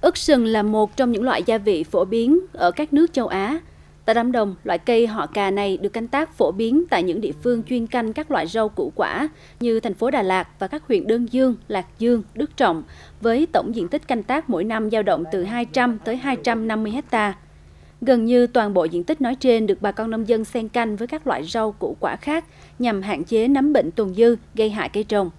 Ức sừng là một trong những loại gia vị phổ biến ở các nước châu Á. Tại Lâm Đồng, loại cây họ cà này được canh tác phổ biến tại những địa phương chuyên canh các loại rau củ quả như thành phố Đà Lạt và các huyện Đơn Dương, Lạc Dương, Đức Trọng, với tổng diện tích canh tác mỗi năm dao động từ 200 tới 250 hecta. Gần như toàn bộ diện tích nói trên được bà con nông dân xen canh với các loại rau củ quả khác nhằm hạn chế nấm bệnh tồn dư gây hại cây trồng.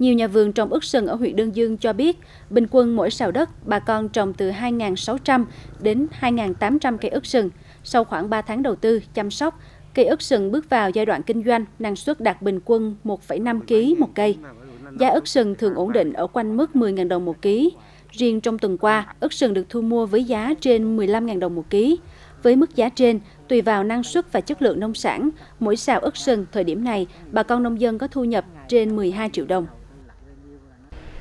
Nhiều nhà vườn trồng ức sừng ở huyện Đơn Dương cho biết, bình quân mỗi sào đất bà con trồng từ 2.600 đến 2.800 cây ức sừng. Sau khoảng 3 tháng đầu tư, chăm sóc, cây ức sừng bước vào giai đoạn kinh doanh, năng suất đạt bình quân 1,5 kg một cây. Giá ức sừng thường ổn định ở quanh mức 10.000 đồng một ký. Riêng trong tuần qua, ức sừng được thu mua với giá trên 15.000 đồng một ký. Với mức giá trên, tùy vào năng suất và chất lượng nông sản, mỗi xào ức sừng thời điểm này, bà con nông dân có thu nhập trên 12 triệu đồng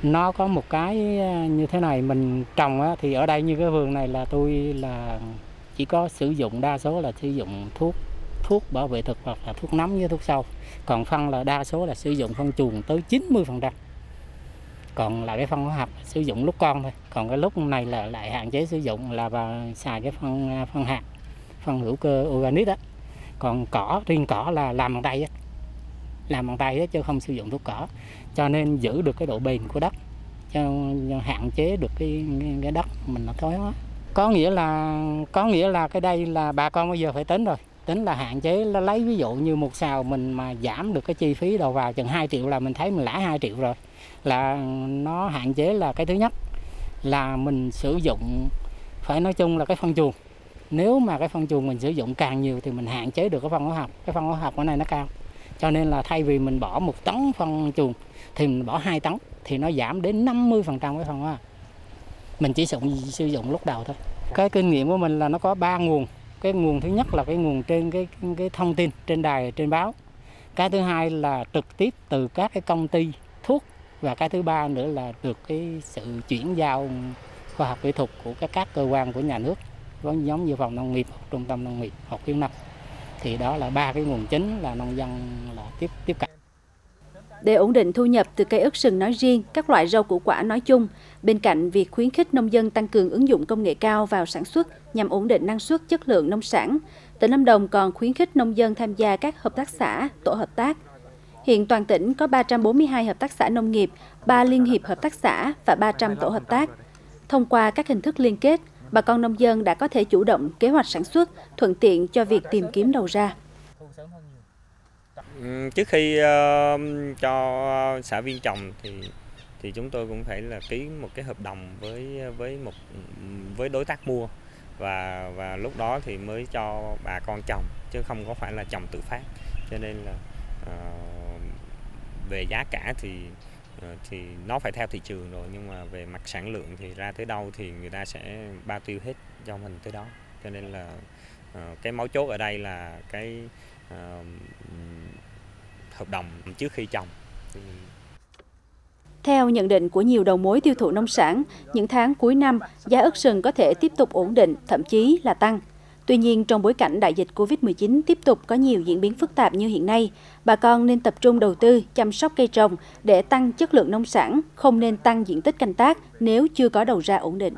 nó có một cái ờ, như thế này mình trồng á, thì ở đây như cái vườn này là tôi là chỉ có sử dụng đa số là sử dụng thuốc thuốc bảo vệ thực vật là thuốc nấm với thuốc sâu. Còn phân là đa số là sử dụng phân chuồng tới 90 phần trăm. Còn lại cái phân hóa học sử dụng lúc con thôi. Còn cái lúc này là lại hạn chế sử dụng là và xài cái phân à, phân hạt phân hữu cơ organic đó còn cỏ riêng cỏ là làm bằng tay á làm bằng tay chứ không sử dụng thuốc cỏ. Cho nên giữ được cái độ bền của đất, cho hạn chế được cái cái đất mình nó thối hóa. Có nghĩa là, có nghĩa là cái đây là bà con bây giờ phải tính rồi. Tính là hạn chế, là lấy ví dụ như một xào mình mà giảm được cái chi phí đầu vào chừng 2 triệu là mình thấy mình lãi 2 triệu rồi. Là nó hạn chế là cái thứ nhất là mình sử dụng, phải nói chung là cái phân chuồng. Nếu mà cái phân chuồng mình sử dụng càng nhiều thì mình hạn chế được cái phân hóa học. Cái phân hóa học ở này nó cao cho nên là thay vì mình bỏ một tấn phân chuồng, thì mình bỏ 2 tấn, thì nó giảm đến 50% cái phân hoa mình chỉ sử dụng sử dụng lúc đầu thôi. Cái kinh nghiệm của mình là nó có ba nguồn. Cái nguồn thứ nhất là cái nguồn trên cái cái thông tin trên đài, trên báo. Cái thứ hai là trực tiếp từ các cái công ty thuốc. Và cái thứ ba nữa là được cái sự chuyển giao khoa học kỹ thuật của các các cơ quan của nhà nước. Giống như phòng nông nghiệp trung tâm nông nghiệp hoặc khuyến nông thì đó là ba cái nguồn chính là nông dân tiếp tiếp cận để ổn định thu nhập từ cây ớt sừng nói riêng, các loại rau củ quả nói chung, bên cạnh việc khuyến khích nông dân tăng cường ứng dụng công nghệ cao vào sản xuất nhằm ổn định năng suất chất lượng nông sản, tỉnh Lâm Đồng còn khuyến khích nông dân tham gia các hợp tác xã, tổ hợp tác. Hiện toàn tỉnh có 342 hợp tác xã nông nghiệp, 3 liên hiệp hợp tác xã và 300 tổ hợp tác. Thông qua các hình thức liên kết, bà con nông dân đã có thể chủ động kế hoạch sản xuất, thuận tiện cho việc tìm kiếm đầu ra. Ừ, trước khi uh, cho xã viên trồng thì thì chúng tôi cũng phải là ký một cái hợp đồng với với một với đối tác mua. Và và lúc đó thì mới cho bà con trồng chứ không có phải là trồng tự phát. Cho nên là uh, về giá cả thì ờ, thì nó phải theo thị trường rồi nhưng mà về mặt sản lượng thì ra tới đâu thì người ta sẽ bao tiêu hết cho mình tới đó. Cho nên là cái mấu chốt ở đây là cái hợp đồng trước khi trồng. Theo nhận định của nhiều đầu mối tiêu thụ nông sản, những tháng cuối năm, giá ớt sừng có thể tiếp tục ổn định, thậm chí là tăng. Tuy nhiên, trong bối cảnh đại dịch COVID-19 tiếp tục có nhiều diễn biến phức tạp như hiện nay, bà con nên tập trung đầu tư, chăm sóc cây trồng để tăng chất lượng nông sản, không nên tăng diện tích canh tác nếu chưa có đầu ra ổn định.